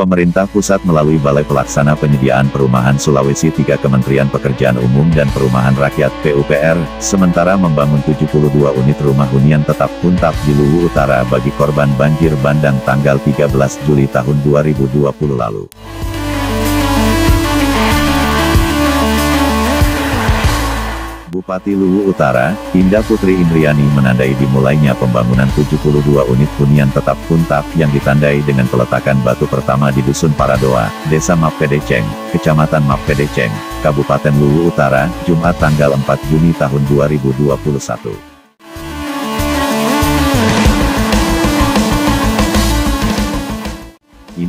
Pemerintah pusat melalui Balai Pelaksana Penyediaan Perumahan Sulawesi 3 Kementerian Pekerjaan Umum dan Perumahan Rakyat PUPR, sementara membangun 72 unit rumah hunian tetap puntap di Luwu Utara bagi korban banjir bandang tanggal 13 Juli tahun 2020 lalu. Bupati Luwu Utara, Indah Putri Indriani menandai dimulainya pembangunan 72 unit hunian tetap puntap yang ditandai dengan peletakan batu pertama di Dusun Paradoa, Desa Mapedeceng, Kecamatan Mapedeceng, Kabupaten Luwu Utara, Jumat tanggal 4 Juni tahun 2021.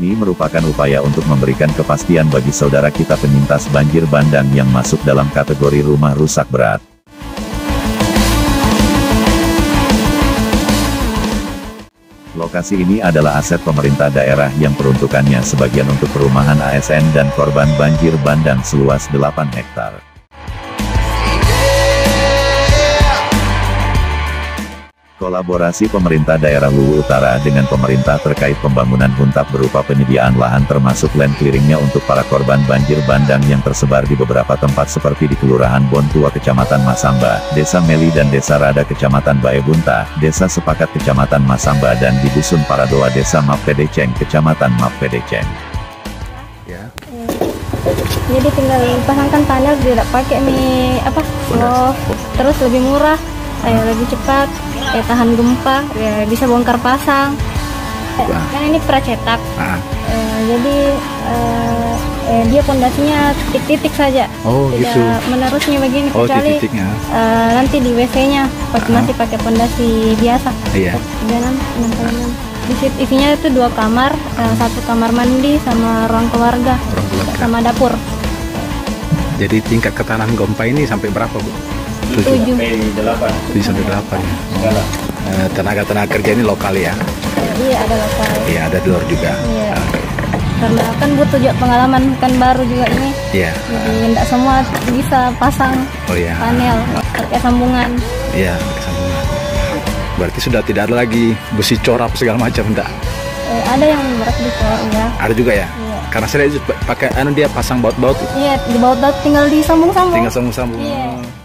Ini merupakan upaya untuk memberikan kepastian bagi saudara kita penyintas banjir bandang yang masuk dalam kategori rumah rusak berat. Lokasi ini adalah aset pemerintah daerah yang peruntukannya sebagian untuk perumahan ASN dan korban banjir bandang seluas 8 hektar. Kolaborasi pemerintah daerah Luwu Utara dengan pemerintah terkait pembangunan huntap berupa penyediaan lahan termasuk land clearingnya untuk para korban banjir bandang yang tersebar di beberapa tempat seperti di Kelurahan Bontua Kecamatan Masamba, Desa Meli dan Desa Rada Kecamatan Baebunta, Desa Sepakat Kecamatan Masamba dan di Dusun Paradoa Desa Mapedeceng Kecamatan Mapedeceng. Ya. Jadi tinggal pasangkan panel tidak pakai mie apa? Oh, terus lebih murah, eh, lebih cepat eh, tahan gempa ya bisa bongkar pasang eh, Wah. kan ini pracetak Ah. Eh, jadi eh, eh, dia pondasinya titik-titik saja Oh, tidak gitu. menerusnya begini Oh, kecuali titik-titiknya. eh, nanti di WC-nya Ah. masih pakai pondasi biasa Iya. enam enam enam isinya itu dua kamar eh, satu kamar mandi sama ruang keluarga Ruang keluarga. sama dapur Jadi tingkat ketahanan gempa ini sampai berapa, Bu? Tujuh Tujuh sampai delapan ya. Eh, Tenaga-tenaga kerja ini lokal ya. jadi ada lokal Iya, ada di luar juga. Iya. Ah, karena kan butuh juga pengalaman kan baru juga ini Iya. jadi tidak semua bisa pasang Oh iya. panel pakai sambungan Iya, pakai sambungan. Berarti sudah tidak ada lagi besi corap segala macam, enggak? eh, ada yang berat di bawah ya Ada juga ya? Iya. Karena saya pakai anu dia pasang baut-baut iya di bawah tinggal disambung-sambung tinggal sambung-sambung. Iya.